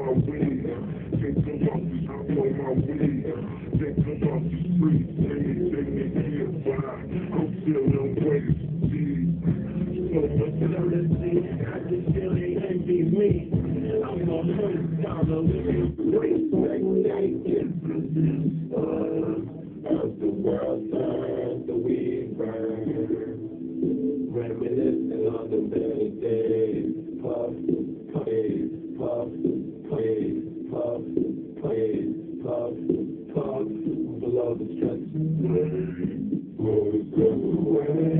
my way. I'm on my way. Think about the streets, they they make me a vibe. I'm feeling way to see. So much jealousy, I just feel envy me. I'm a hundred dollar living great naked. Uh, the world time we burn. Reminiscing on the days. Puff. love, come to the love that stretches. Away.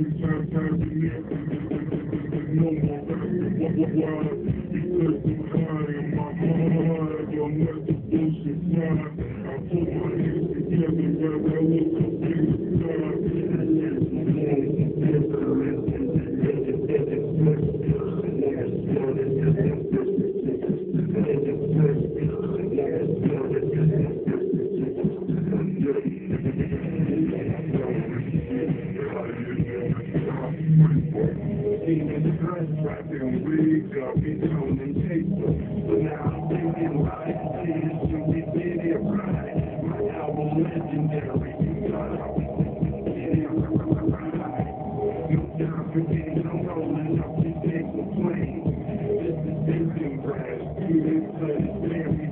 I'm not the bullshit, I put my hands together, grab that little in the dress wrapping we got be the. But now I'm thinking why it should be video right. My album legendary. You got how I'm rolling up the plane. This is thinking brass, students, let it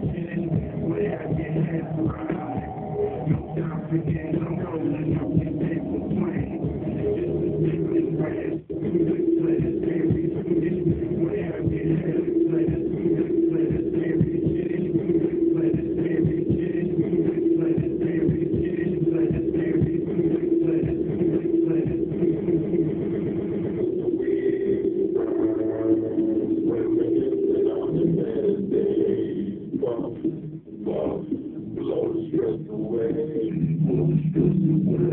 Lost your way, lost way.